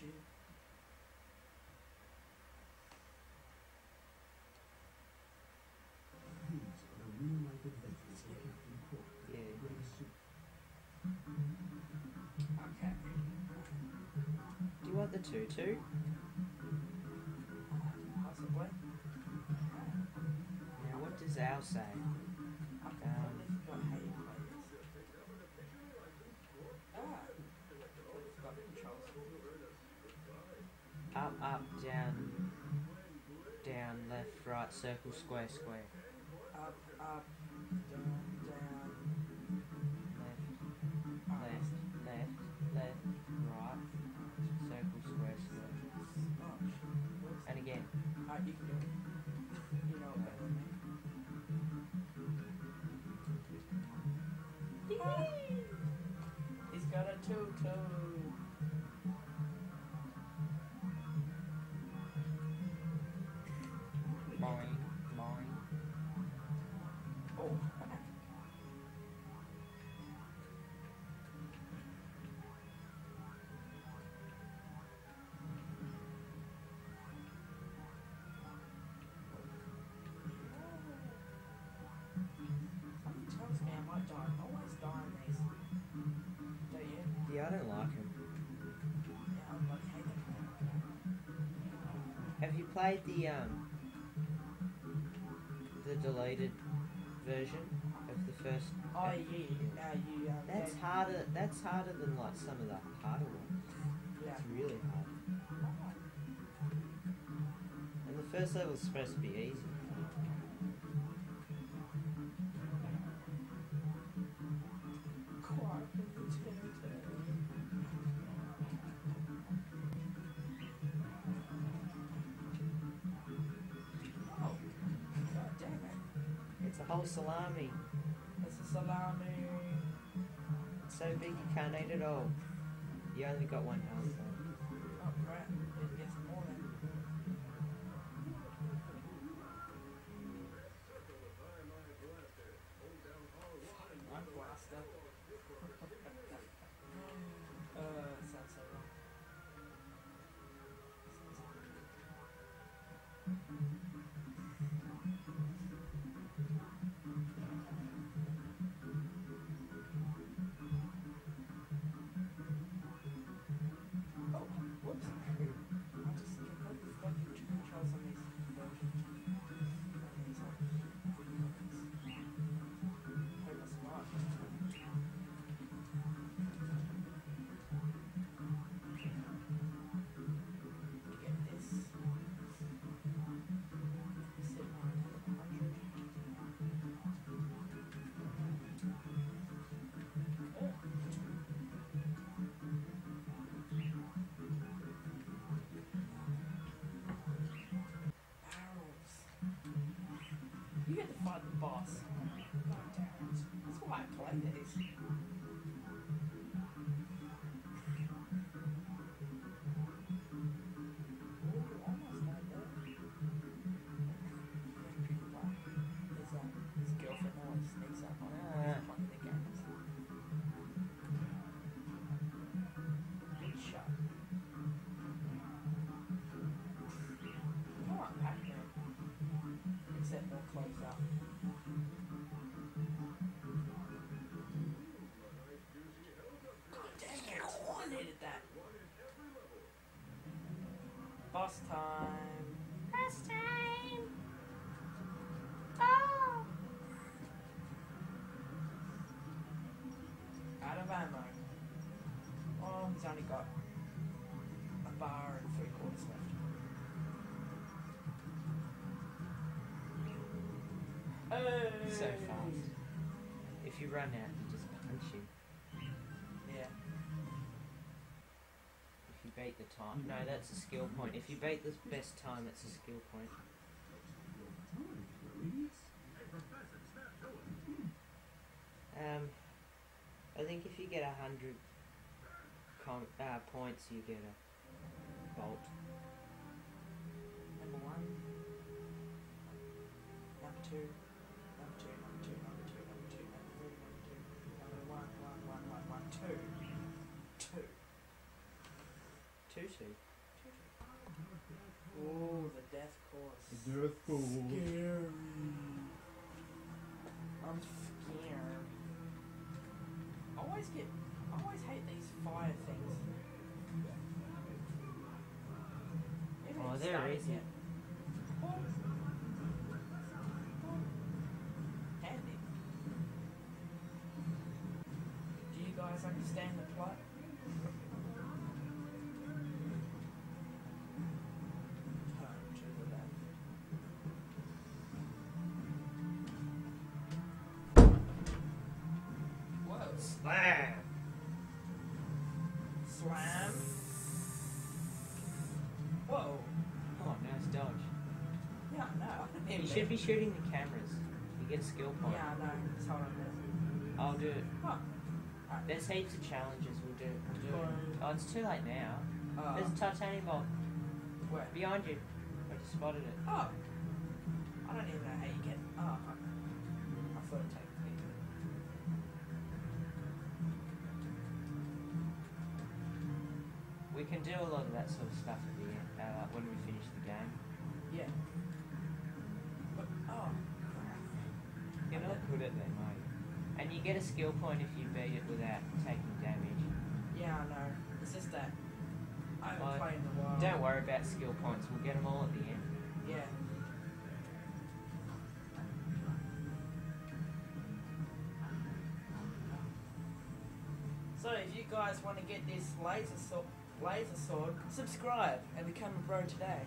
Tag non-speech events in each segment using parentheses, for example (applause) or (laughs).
shit. These are the real-life adventures of Captain. Yeah. Soup. Okay. Do you want the tutu? Possibly. Now, what does Al say? Circle, square, square. Up, up, down, down. Left, left, left, left, right, circle, square, square. And again. Yeah, don't like him. Yeah, I'm like, hate that Have you played the um the deleted version of the first? Oh, yeah. Uh, you, um, That's gave- harder. That's harder than like some of the harder ones. Yeah. It's really hard. Oh, And the first level's supposed to be easy. Salami. It's a salami. It's so big you can't eat it all. You only got one. Oh crap, boss. Hey. So fast. If you run out, you just punch him. Yeah. If you beat the time, no, that's a skill point. If you beat the best time, that's a skill point. Um, I think if you get a hundred uh, points, you get a bolt. Number one. Number two. Number two, number two, number two, number two, number three, number two. Number one, one, one, one, one, two. Two. two two. Oh, the death course. The death pool. Scary. I'm scared. I always get. I always hate these fire things. Haven't Oh, even they're started easy. yet. What? What? Handy. Do you guys understand the plot? Slam! Slam. Whoa. Oh, nice dodge. Yeah, no. (laughs) You should be shooting the cameras. You get a skill point. Yeah, no. Just hold on a. I'll do it. Huh. Alright. There's heaps of challenges. We'll do. We'll do it. Oh, it's too late now. Uh, There's a titanium bolt where? behind you. I just spotted it. Oh. I don't even know how you get. Oh. That sort of stuff at the end, uh, when we finish the game. Yeah. But, oh. crap. You're not good at them, are you? And you get a skill point if you beat it without taking damage. Yeah, I know. It's just that. I haven't Well, played in a while. Don't worry about skill points. We'll get them all at the end. Yeah. So if you guys want to get this laser sword, laser sword, subscribe and become a bro today.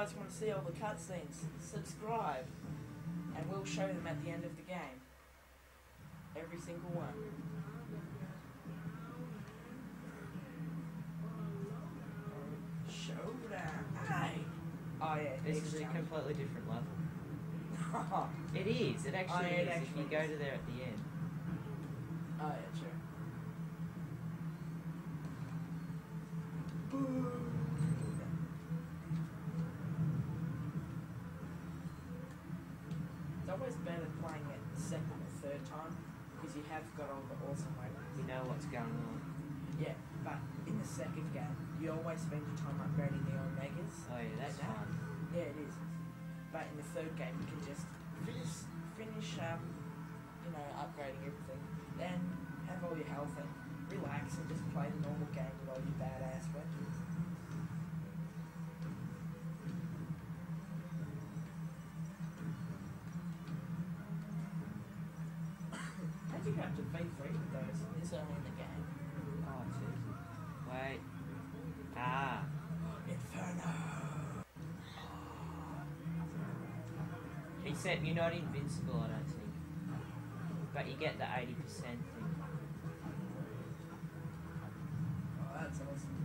Guys want to see all the cutscenes, subscribe, and we'll show them at the end of the game. Every single one. Showdown. Hey. Oh yeah. This is a completely different level. oh (laughs) It is. It oh, actually Oh, it is. if actually you go to there at the end. Oh yeah, sure. Boom. It's always better playing it the second or third time because you have got all the awesome weapons. You know what's going on. Yeah, but in the second game, you always spend your time upgrading the Omegas. Oh yeah, that's that- fun. Yeah, it is. But in the third game, you can just finish, finish, um, you know, upgrading everything. Then have all your health and relax and just play the normal game with all your badass weapons. Except you're not invincible, I don't think. But you get the 80% thing. Oh, that's awesome.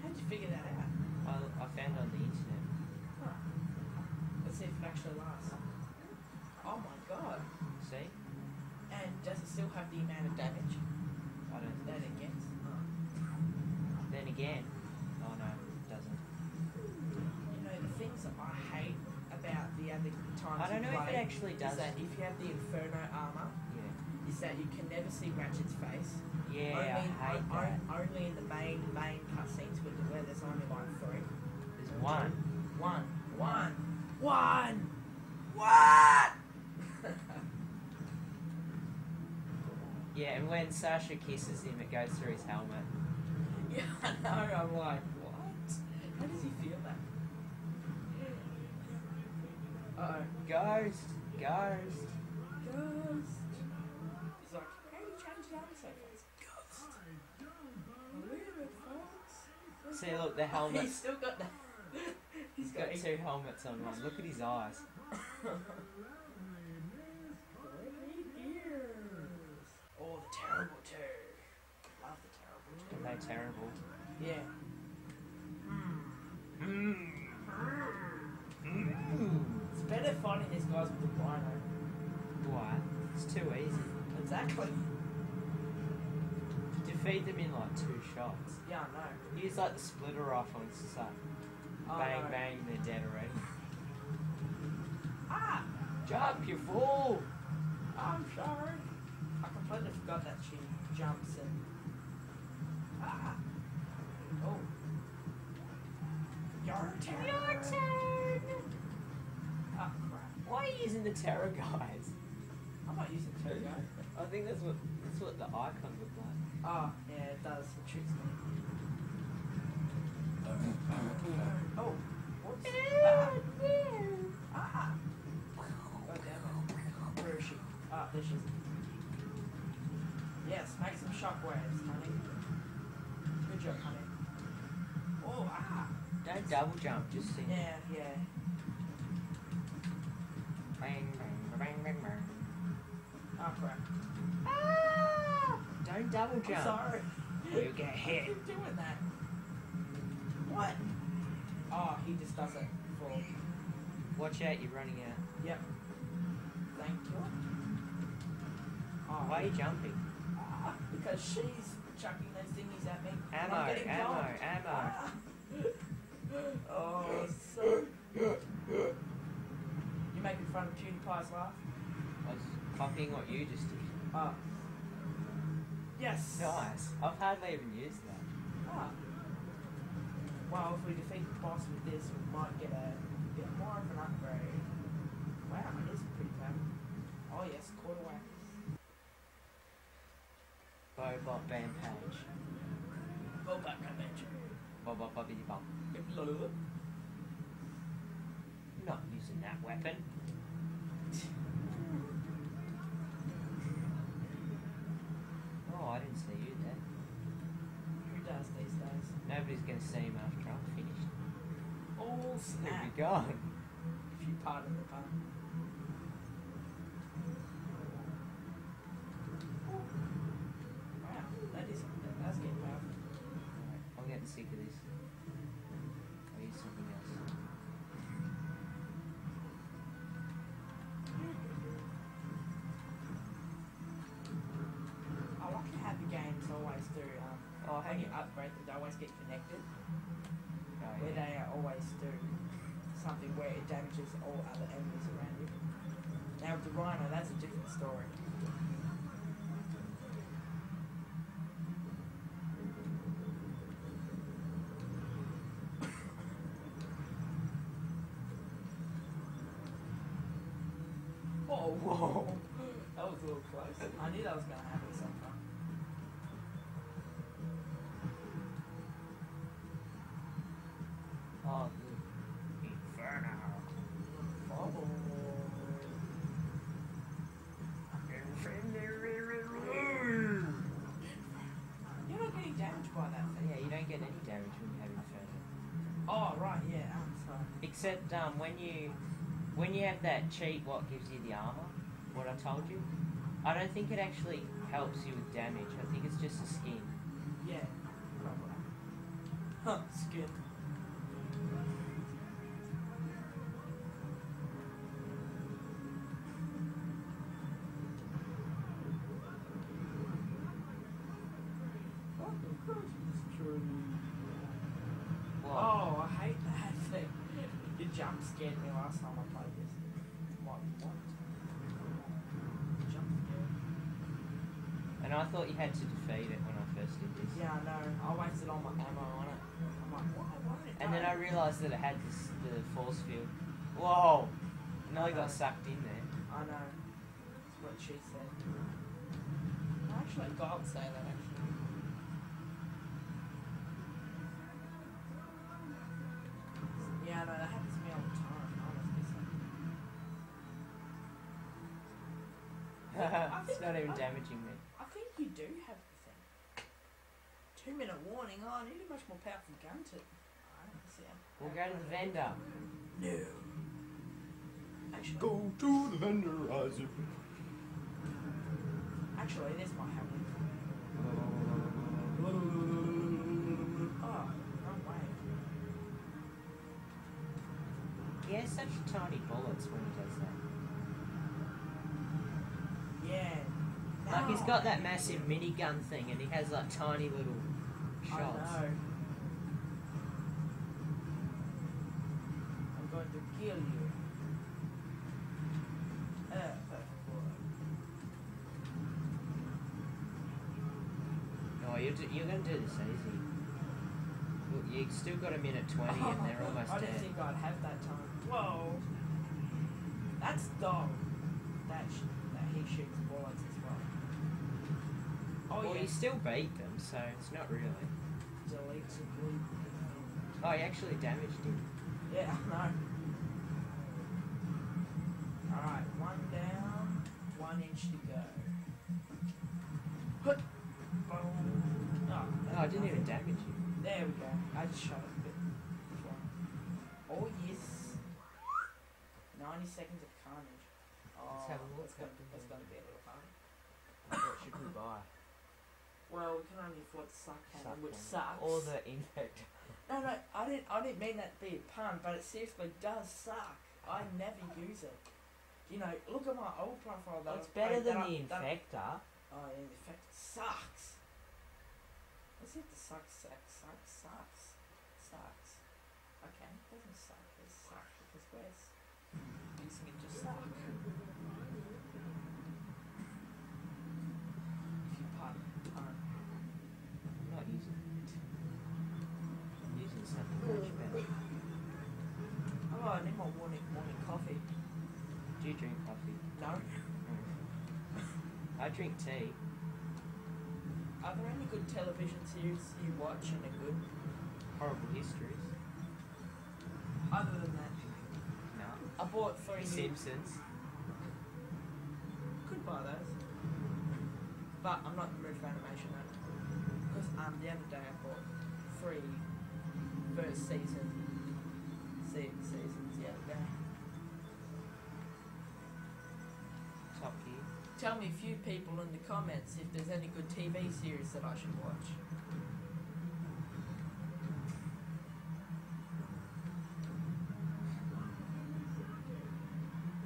How'd you figure that out? I, I found it on the internet. Huh. Let's see if it actually lasts. Oh my god. See? And does it still have the amount of damage I don't that think. it gets? Then again. About the times I don't know if it actually is does. that if you have the Inferno armor, Yeah. is that you can never see Ratchet's face. Yeah, only, I hate on- that. only in the main main cutscenes with where there's only like three. There's one. One. One. One. What? (laughs) Yeah, and when Sasha kisses him, it goes through his helmet. (laughs) yeah, I know. I'm like, what? How does he feel that? Uh oh. Ghost! Ghost! Ghost. He's like, how do you change the armor so fast? Ghost. It, folks. See, look, the helmet. He's still got that. (laughs) He's got two helmets on one. Look at his eyes. (laughs) Oh, the terrible two. Love the terrible two. Are they terrible? Yeah. Exactly. Defeat them in like two shots. Yeah, I know. Use like the splitter rifle and like Oh, bang no. bang, they're dead already. Ah! Jump, you fool! I'm sorry. I completely forgot that she jumps and. Ah! Oh. Your turn. Your turn! Oh, crap. Why are you using the Tyhrra-Guise? I'm not using two guys. I think that's what that's what the icon looked like. Oh, yeah, it does. It tricks me. Oh, whoops. Ah. Ah. God damn it. Where is she? Ah, there she is. Yes, make some shockwaves, honey. Good job, honey. Oh, ah. Don't double jump, just sing. Yeah, yeah. Bang bang bang bang bang. Oh, crap. Ah! Don't double jump. I'm sorry. Or you'll get hit. keep doing that. What? Oh, he just does it for. Watch out, you're running out. Yep. Thank you. Oh, Why are you jumping? Ah, because she's chucking those thingies at me. Ammo, ammo, ammo. Ah. oh, so. You making fun of PewDiePie's laugh? I was copying what you just did. Ah. Yes. Nice. I've hardly even used that. Ah. Well, if we defeat the boss with this, we might get a bit more of an upgrade. Wow, it is pretty bad. Oh yes, quarter wax. Bobot Band Page. Go back convention. Bobot Bobby Bop. Not using that weapon. Gone? If you pardon the. Wow, that is that does get powerful. Alright, I'm getting sick of this. I'll use something else. I like how the games always do. Um, Oh, when you upgrade them, they always get connected. Oh, Where yeah. they always do something where it damages all other enemies around you. Now with the Rhino, that's a different story. Except um, when you when you have that cheat, what gives you the armor? What I told you. I don't think it actually helps you with damage. I think it's just a skin. Yeah, probably. Huh, skin. Scared me last time I played this. What? What? Jump scared. And I thought you had to defeat it when I first did this. Yeah, I know. I wasted all my ammo on it. I'm like, why? Why did it And then I realised that it had this the force field. Whoa! And I got uh, sucked in there. I know. That's what she said. I Actually, God say that actually. Yeah, no, that it's not even I- damaging me. I think you do have the thing. Two minute warning. Oh, I need a much more powerful gun to. I don't see. We'll go to the vendor. No. Actually, Go to the vendor, Isaac. actually, this might happen. Oh, wrong way. He has such tiny bullets when he does that. Yeah. Like he's got that massive minigun thing, and he has like tiny little shots. I know. I'm going to kill you. Uh. Oh, you're, do, you're gonna do this easy. Look, you still got a minute twenty, and they're (laughs) almost dead. I didn't dead. think I'd have that time. Whoa. That's dog. That sh- that he shoots bullets as well. Oh well, yeah. you still beat them, so it's not really. Delete to bleed. Oh, you actually damaged him. Yeah, no. Alright, one down, one inch to go. Hut. Boom. Oh, no, I didn't even damage you. There we go. I just shot it a bit. Oh yes. Ninety seconds of carnage. Oh, Let's have a look. That's that's gonna be a little fun. What should we buy? Well, we can only afford the suck cannon, which Suck sucks. Or the infect. No, no, I didn't. I didn't mean that to be a pun, but it seriously does suck. I never use it. You know, look at my old profile. That Well, it's I- better that than I- the that- infector. Oh, yeah, the effect sucks. Let's see if the suck sucks sucks sucks sucks. Okay, it doesn't suck. It sucks because we're s- using it to suck. If you pardon the pun. I'm not using it. I'm using something much better. Oh, I need my morning morning coffee. Do you drink coffee? No. I drink tea. Are there any good television series you watch and are good? Horrible histories. Other than that, No. I bought three new. Simpsons. Could buy those. But I'm not in the mood for animation though. Because um, the other day I bought three first season se- seasons the other day. Tell me a few people in the comments if there's any good TV series that I should watch.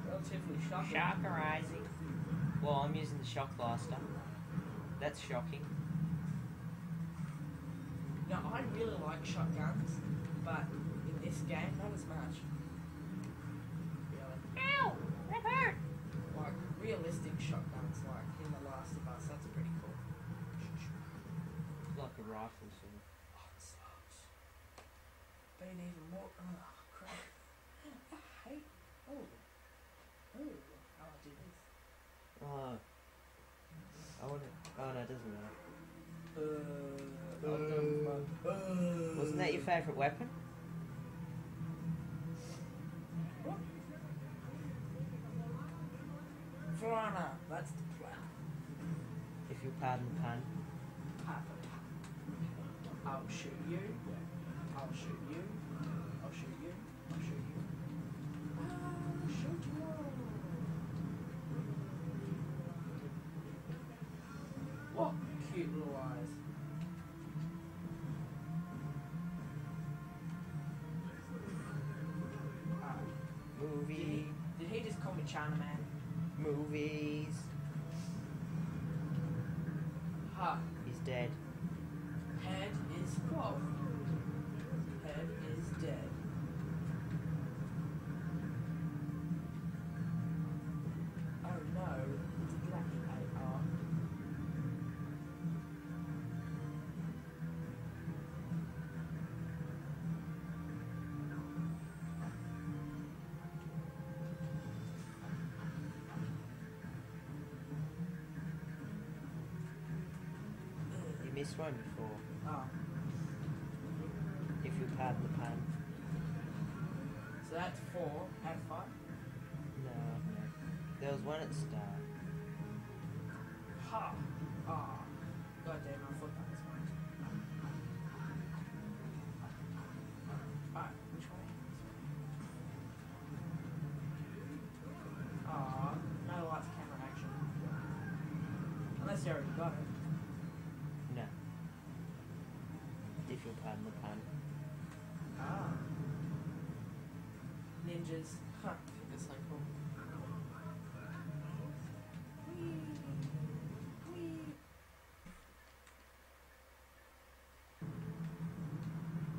Relatively shocking. Shark Rising. Well, I'm using the Shock Blaster. That's shocking. Now I really like shotguns, but in this game not as much. Really. Ow! That hurt! Like realistic shotguns like in The Last of Us, that's pretty cool. Like a rifle sort of. Oh, it sucks. Even more oh crap. I hate oh oh how I do this. Oh. I. Oh no, it doesn't matter. Uh, with my- uh, Wasn't that your favourite weapon? What? Flana, that's the plan. If you pardon the pun. I'll shoot you. I'll shoot you. I'll shoot you. I'll shoot you. I'll shoot you. What cute little eyes. Did he, did he just call me China Man? Movies. Ha. He's dead. Missed one before. Oh, If you pardon the pun. so that's four of five. No. There was one at the start. Ninjas. Huh. That's so cool.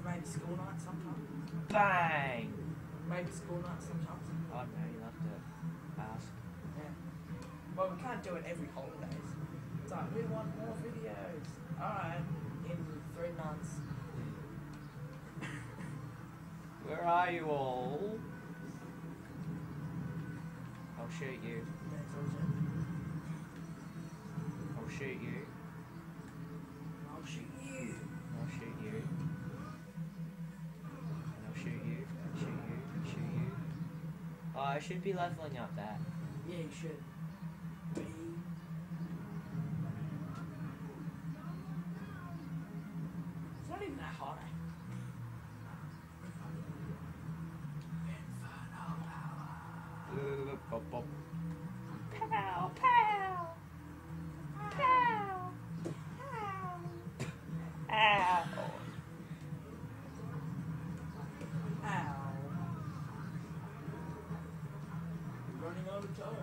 Maybe school night sometimes. Bang! Maybe school night sometimes. I don't know, you'll have to ask. Yeah. Well, we can't do it every holidays. It's like, we want more videos. Alright, in three months. Where are you all? I'll shoot you. I'll shoot you. I'll shoot you. I'll shoot you. And I'll shoot you. Shoot you. Shoot you. Oh, I should be leveling up that. Yeah, you should. Ow! Ow. Running out of time.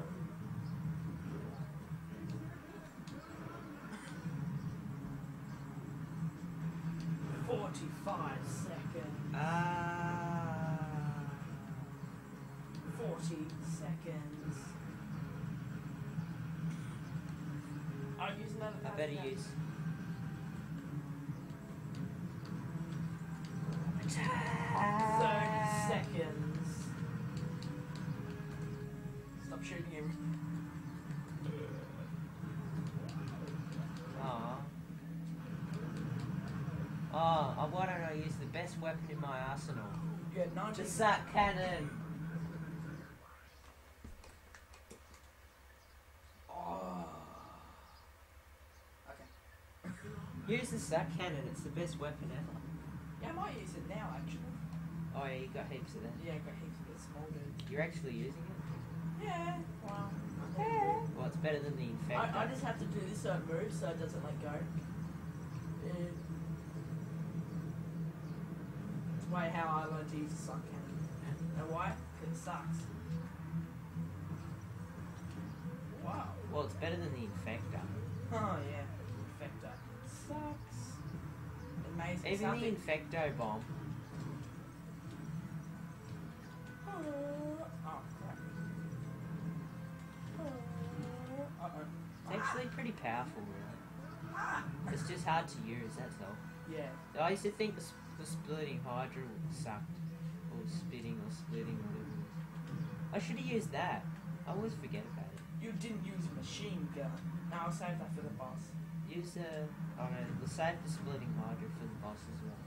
Forty-five seconds. Ah. Forty seconds. I'll use another. I better use. Thirty best weapon in my arsenal? Had ninety. The sack cannon! Oh. Okay. Use the sack cannon, it's the best weapon ever. Yeah, I might use it now actually. Oh yeah, you got heaps of them. Yeah, I got heaps of it small dude. You're actually using it? Yeah, well. Well, it's better than the infector. I, I just have to do this so it moves so it doesn't let go. Yeah. It's way how I learned to use a suck cannon. Know why? it sucks. Wow. Well, it's better than the infector. Oh yeah. Infector. Sucks. Amazing. Even the infecto bomb. Oh, oh crap. Oh, uh-oh. It's actually pretty powerful, really. Ah. It's just hard to use, that's all. Yeah. I used to think the, the splitting hydra sucked. Or spitting or splitting or whatever. I should have used that. I always forget about it. You didn't use a machine gun. Now I'll save that for the boss. Use the. Oh no, the save the splitting hydra for the boss as well.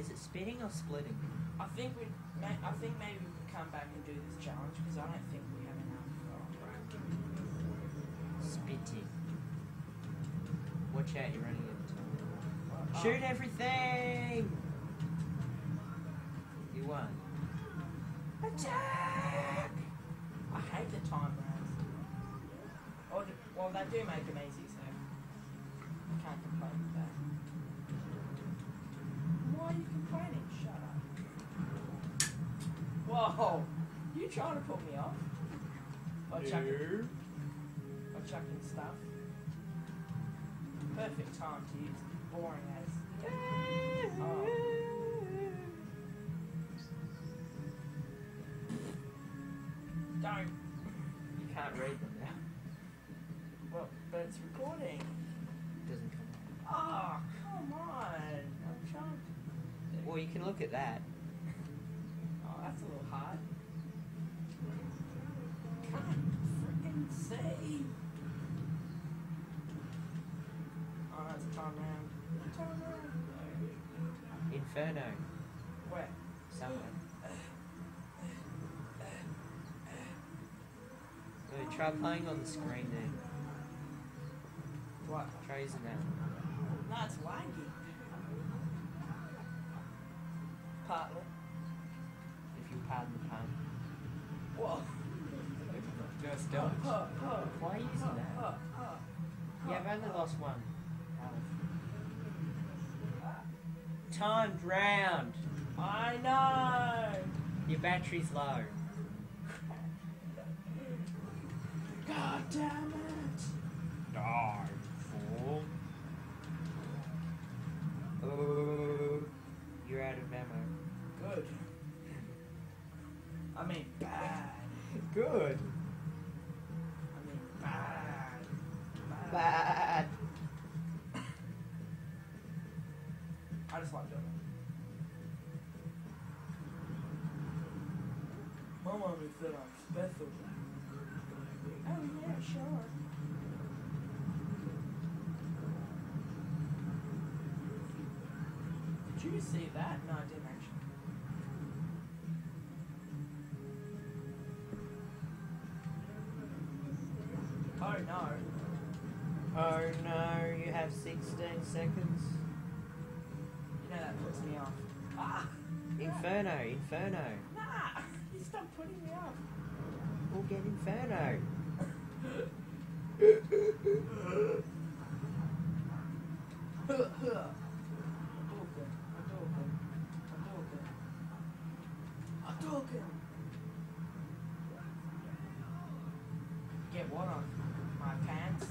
Is it spitting or splitting? I think we. May, I think maybe we could come back and do this challenge because I don't think we have enough. Spitting. Watch out, you're running out of time. Oh. Shoot everything! You won. Attack! I hate the time rounds. Or the, well, they do make them easy, so I can't complain with that. Why are you complaining? Shut up. Whoa! You trying to put me off? By chucking, by chucking stuff. Perfect time to use boring. Oh. Don't. You can't read them now. Well, but it's recording. It doesn't come Oh, come on. I'm trying. Well, you can look at that. Oh, that's a little hard. Can't freaking see. Oh, that's a time round. Time round. Inferno. Where? Somewhere. So try playing on the screen then. What? Try using that. No, it's laggy. Partly. If you pardon the pun. Whoa. Go. reverse dodge. Huh, huh, Why are you using that? Yeah, I've only lost one. Timed round. I know. Your battery's low. God damn it. Die, fool. (laughs) Oh no, you have 16 seconds. You know that puts me off. Ah! Inferno, Inferno. Nah! You stop putting me off. We'll get Inferno. Hadouken, (laughs) Hadouken, Hadouken. Hadouken! Get what on? My pants?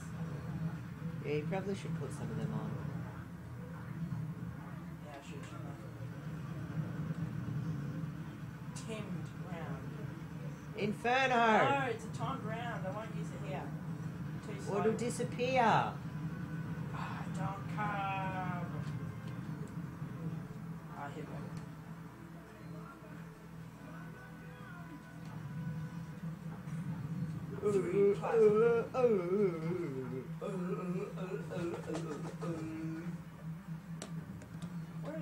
Yeah, you probably should put some of them on. Yeah, I should, round. Inferno! No, it's a timed round. I won't use it here. Too slow. Or it'll disappear. Ah, don't. Where is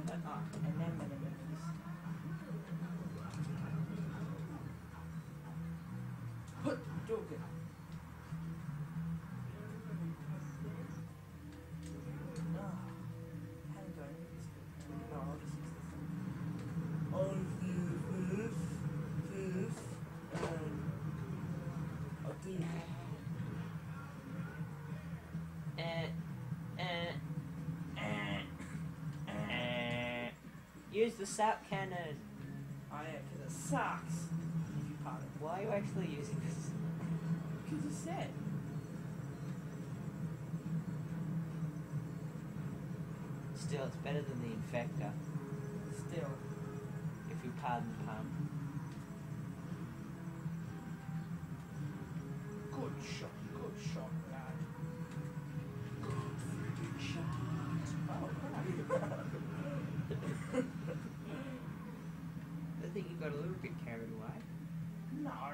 that? Ah, anemones. Put the sap cannon. Oh yeah, because it sucks. If you. Why are you actually using this? Because you said. Still, it's better than the infector, Still. if you pardon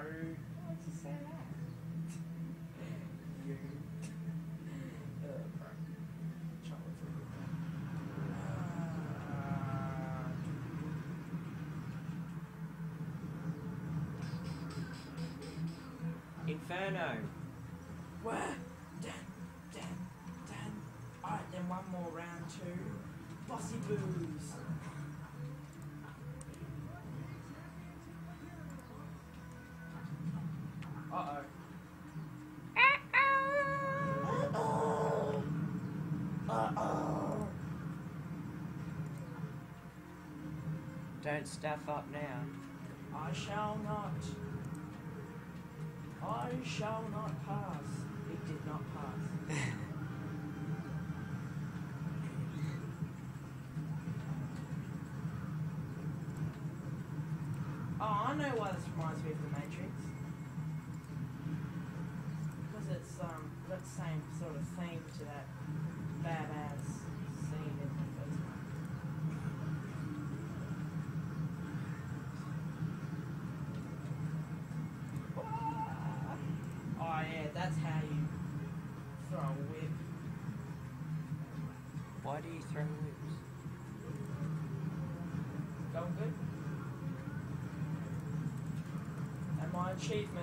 no, why would you say that? Inferno. Where? Dan, Dan, Dan. Alright, then one more round two. Bossy booze. Don't stuff up now. I shall not. I shall not pass. It did not pass. (laughs) Oh, I know why this reminds me of The Matrix. Because it's um that same sort of theme to that badass scene in the first one. Oh yeah, that's how you throw a whip. Why do you throw whips? Going good? And my achievement